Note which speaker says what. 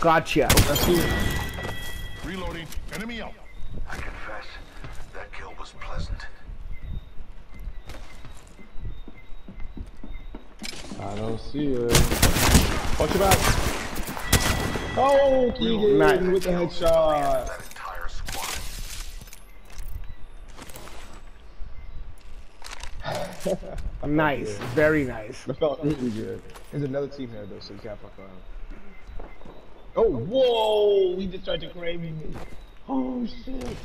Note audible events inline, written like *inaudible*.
Speaker 1: Gotcha.
Speaker 2: That's you.
Speaker 3: Reloading. Enemy out.
Speaker 4: I confess, that kill was pleasant.
Speaker 2: I don't see it. Watch your back. Oh, Keegan
Speaker 1: Nice.
Speaker 2: with the headshot.
Speaker 4: That entire. *laughs*
Speaker 1: Nice. Very nice.
Speaker 2: That felt really good. There's another team here though, so you can't fuck around. Oh, whoa! He just tried to crave me. Oh shit.